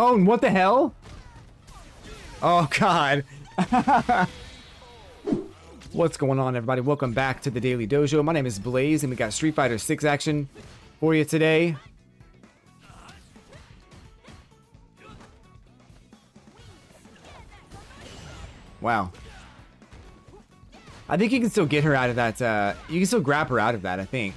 Oh, and what the hell? Oh, God. What's going on, everybody? Welcome back to the Daily Dojo. My name is Blaze, and we got Street Fighter 6 action for you today. Wow. I think you can still get her out of that. Uh, you can still grab her out of that, I think.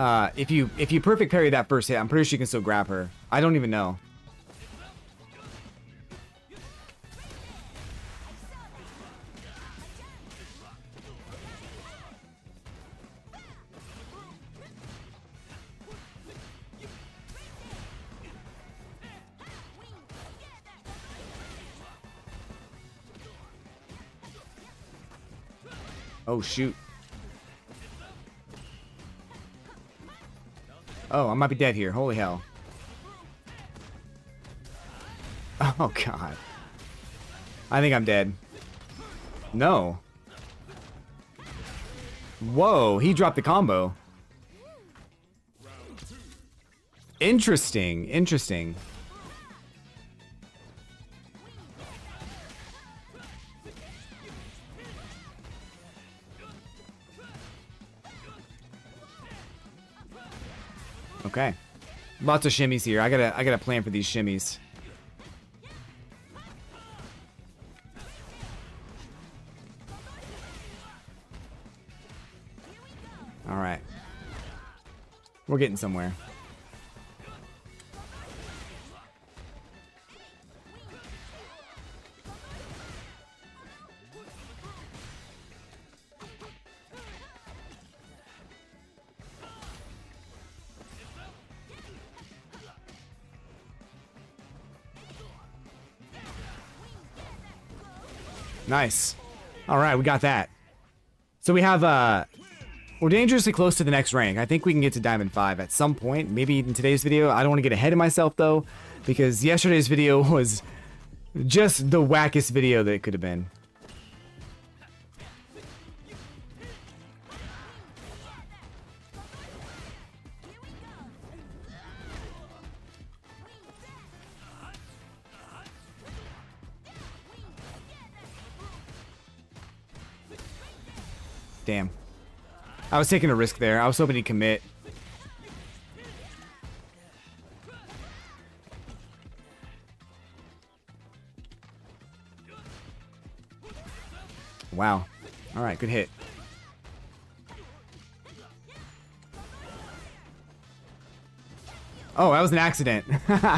Uh, if you if you perfect parry that first hit, I'm pretty sure you can still grab her. I don't even know. Oh shoot. Oh, I might be dead here. Holy hell. Oh, God. I think I'm dead. No. Whoa, he dropped the combo. Interesting, interesting. Okay. Lots of shimmies here. I gotta I gotta plan for these shimmies. Alright. We're getting somewhere. Nice. All right, we got that. So we have, uh, we're dangerously close to the next rank. I think we can get to Diamond 5 at some point, maybe in today's video. I don't want to get ahead of myself, though, because yesterday's video was just the wackest video that it could have been. I was taking a risk there. I was hoping he'd commit. Wow. Alright, good hit. Oh, that was an accident.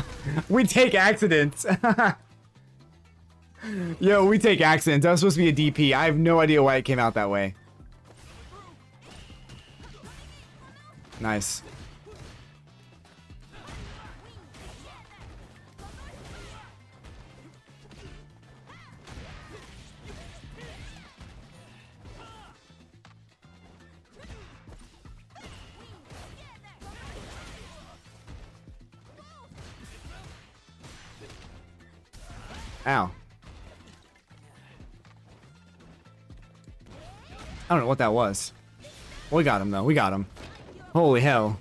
we take accidents. Yo, we take accidents. That was supposed to be a DP. I have no idea why it came out that way. Nice. Ow. I don't know what that was. We got him, though. We got him. Holy hell.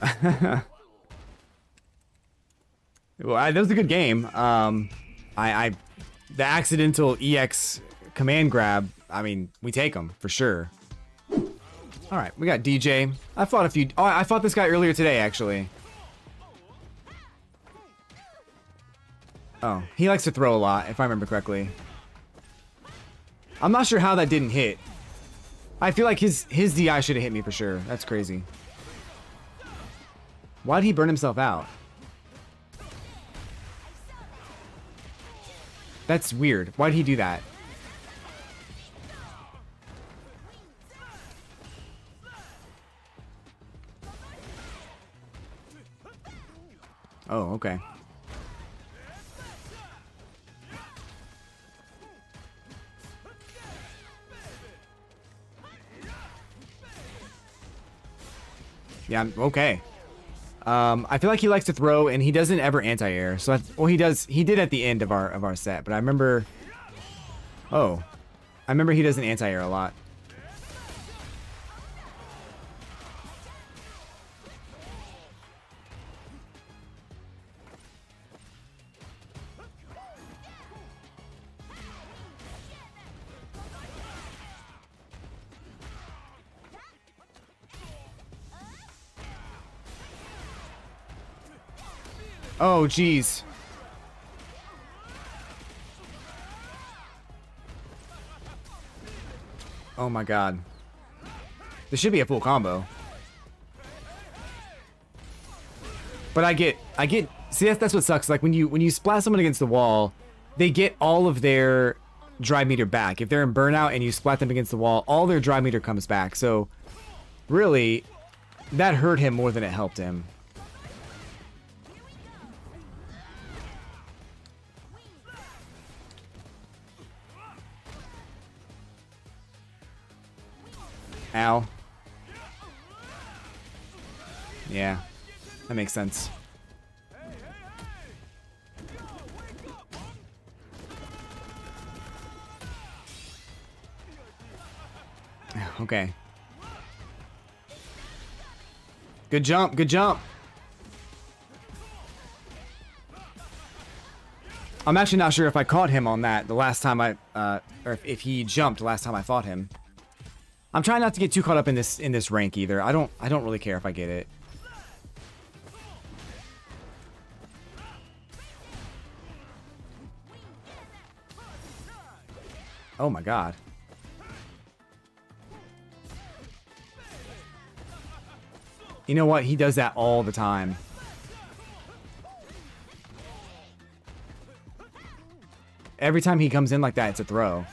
well, I, that was a good game. Um, I, I, the accidental EX command grab, I mean, we take them for sure. All right, we got Dee Jay. I fought a few. Oh, I fought this guy earlier today, actually. Oh, he likes to throw a lot, if I remember correctly. I'm not sure how that didn't hit. I feel like his his DI should have hit me for sure. That's crazy. Why did he burn himself out? That's weird. Why did he do that? Oh, okay. Yeah, okay. Um, I feel like he likes to throw, and he doesn't ever anti-air. So, well, he does. He did at the end of our of our set, but I remember. Oh, I remember he does an anti-air a lot. Oh, jeez. Oh my god. This should be a full combo. But I get, I get, see that's, that's what sucks. Like when you, when you splat someone against the wall, they get all of their drive meter back. If they're in burnout and you splat them against the wall, all their drive meter comes back. So really, that hurt him more than it helped him. Ow. Yeah, that makes sense. Okay. Good jump, good jump. I'm actually not sure if I caught him on that the last time I, uh, or if, if he jumped last time I fought him. I'm trying not to get too caught up in this in this rank either. I don't I don't really care if I get it. Oh my god. You know what? He does that all the time. Every time he comes in like that, it's a throw.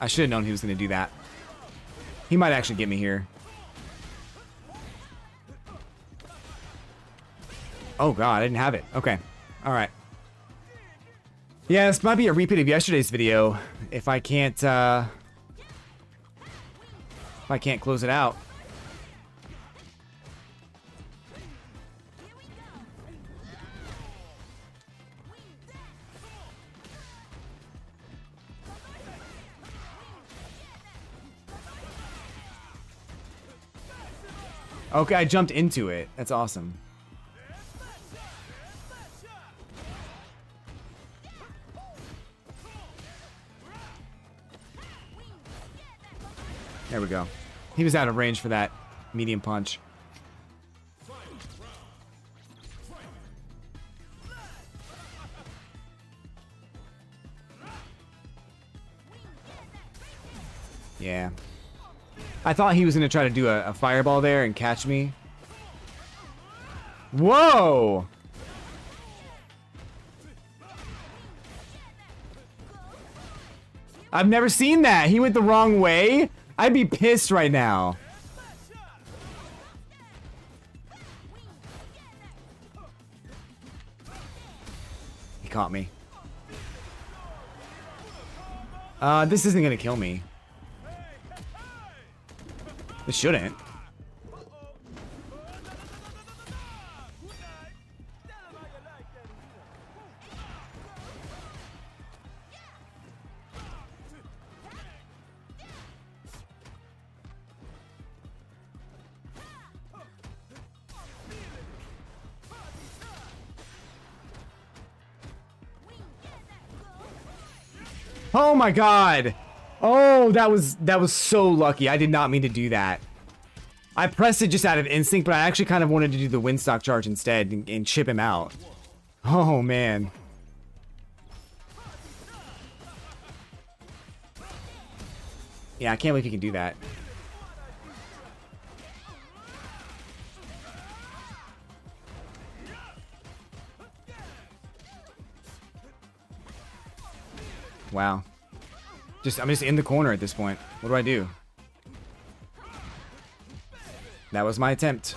I should have known he was going to do that. He might actually get me here. Oh god, I didn't have it. Okay. Alright. Yeah, this might be a repeat of yesterday's video. If I can't, uh... If I can't close it out. Okay, I jumped into it. That's awesome. There we go. He was out of range for that medium punch. Yeah. I thought he was going to try to do a, a fireball there and catch me. Whoa! I've never seen that. He went the wrong way. I'd be pissed right now. He caught me. Uh, this isn't gonna kill me. It shouldn't. Oh my god! Oh, that was that was so lucky. I did not mean to do that. I pressed it just out of instinct, but I actually kind of wanted to do the windstock charge instead and, and chip him out. Oh, man. Yeah, I can't believe he can do that. Wow. Just I'm just in the corner at this point. What do I do? That was my attempt.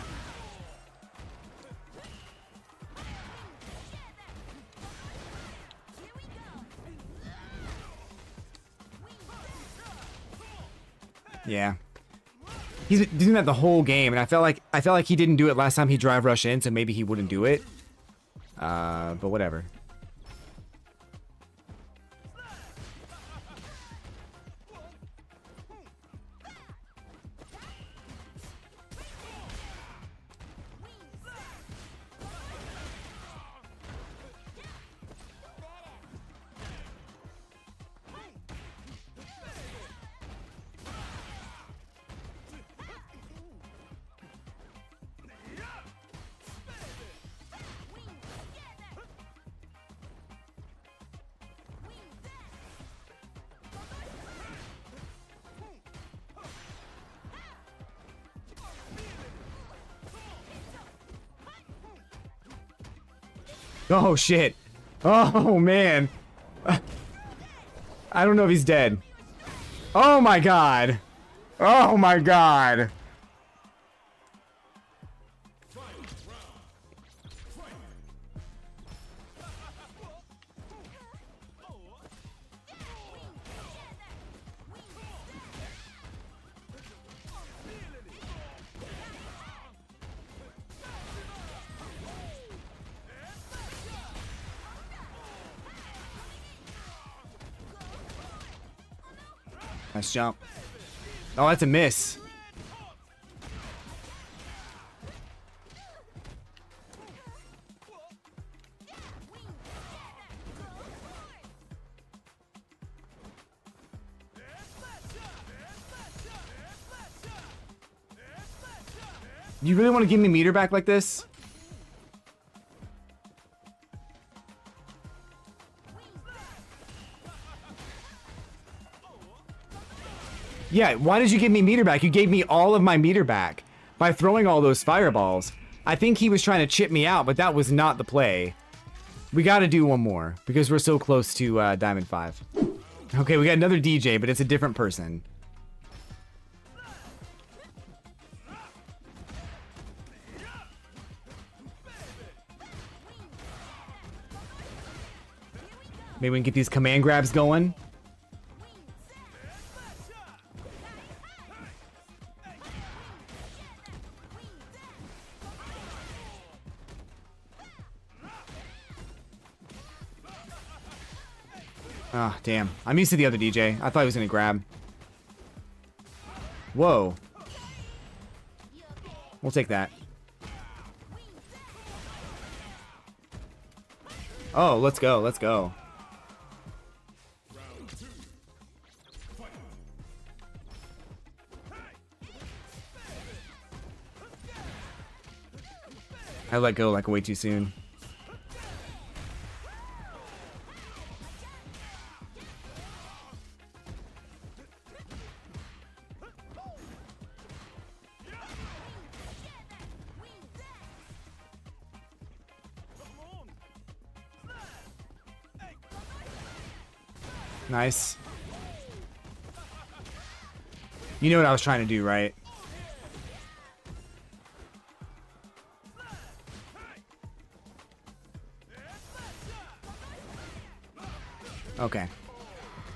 Yeah. He's been doing that the whole game, and I felt like I felt like he didn't do it last time he drive rush in, so maybe he wouldn't do it. Uh, but whatever. Oh shit. Oh man. I don't know if he's dead. Oh my god. Oh my god. Nice jump. Oh, that's a miss. You really want to give me meter back like this? Yeah, why did you give me meter back? You gave me all of my meter back by throwing all those fireballs. I think he was trying to chip me out, but that was not the play. We got to do one more because we're so close to uh, Diamond 5. Okay, we got another Dee Jay, but it's a different person. Maybe we can get these command grabs going. Damn. I'm used to the other Dee Jay. I thought he was gonna grab. Whoa. We'll take that. Oh, let's go, let's go. I let go like way too soon. You know what I was trying to do, right? Okay.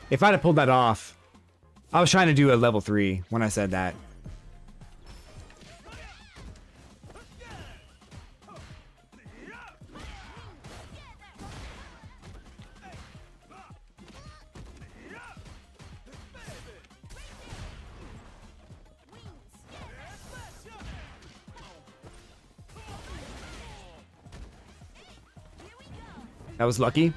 If I'd have pulled that off, I was trying to do a level 3 when I said that. That was lucky.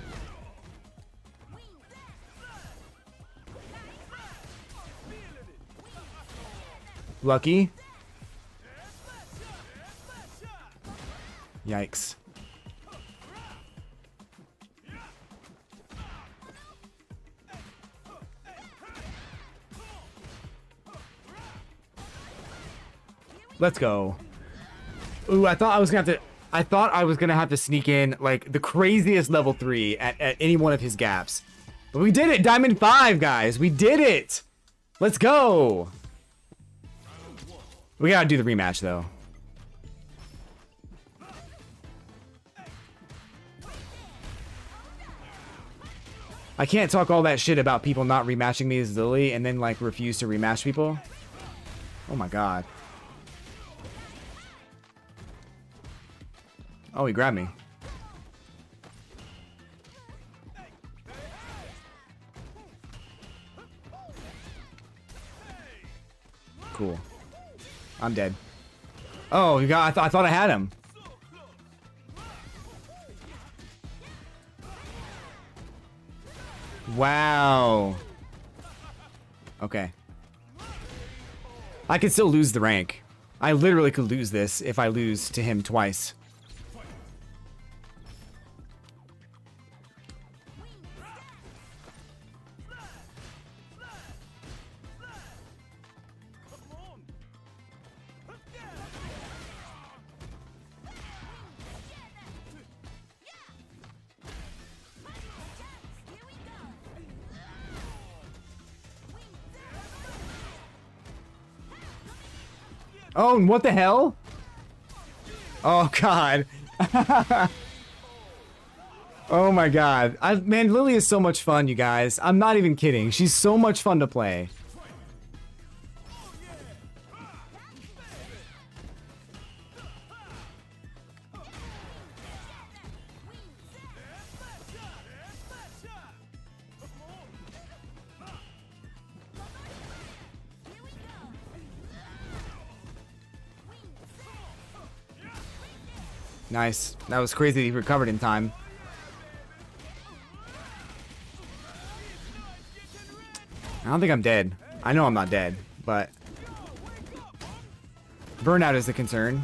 Lucky. Yikes. Let's go. Ooh, I thought I was gonna have to I thought I was gonna have to sneak in like the craziest level three at, at any one of his gaps. But we did it! Diamond 5, guys! We did it! Let's go! We gotta do the rematch, though. I can't talk all that shit about people not rematching me as Lily and then, like, refuse to rematch people. Oh my god. Oh, he grabbed me. Cool. I'm dead. Oh, you got. I, th I thought I had him. Wow. Okay. I could still lose the rank. I literally could lose this if I lose to him twice. Oh, and what the hell? Oh, God. oh, my God. I, man, Lily is so much fun, you guys. I'm not even kidding. She's so much fun to play. Nice. That was crazy he recovered in time. I don't think I'm dead. I know I'm not dead, but... Burnout is the concern.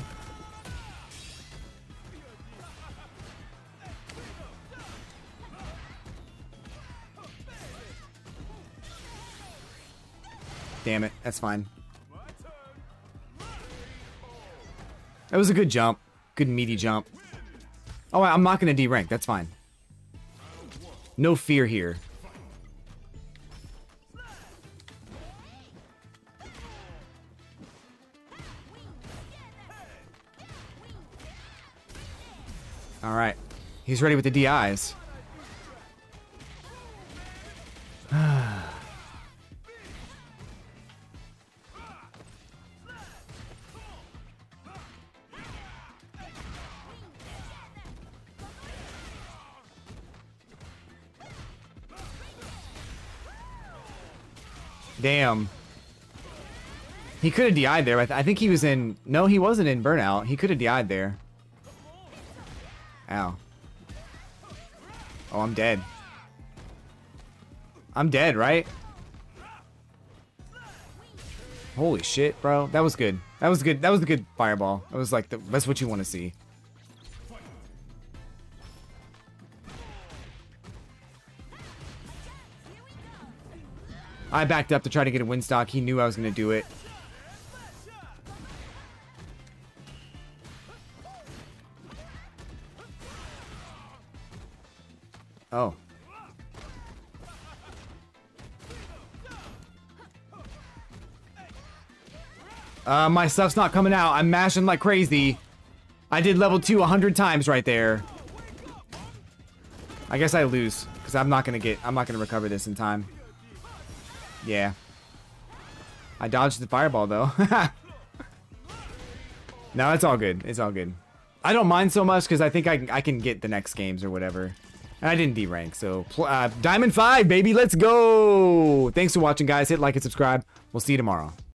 Damn it. That's fine. That was a good jump. Good meaty jump. Oh, I'm not going to D-rank. That's fine. No fear here. Alright. He's ready with the DIs. Damn. He could have DI'd there. I, th I think he was in... No, he wasn't in Burnout. He could have DI'd there. Ow. Oh, I'm dead. I'm dead, right? Holy shit, bro. That was good. That was good. That was a good fireball. That was like, the, that's what you want to see. I backed up to try to get a wind stock. He knew I was going to do it. Oh. Uh, my stuff's not coming out. I'm mashing like crazy. I did level 2 a hundred times right there. I guess I lose. Because I'm not going to get... I'm not going to recover this in time. Yeah. I dodged the fireball, though. no, it's all good. It's all good. I don't mind so much because I think I, I can get the next games or whatever. And I didn't D-rank, so... Uh, Diamond 5, baby! Let's go! Thanks for watching, guys. Hit like and subscribe. We'll see you tomorrow.